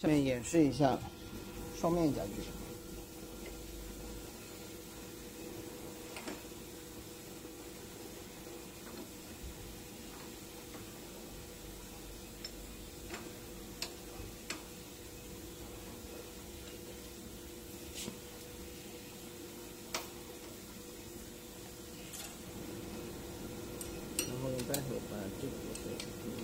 下面演示一下双面夹具然后用扳手把这个螺丝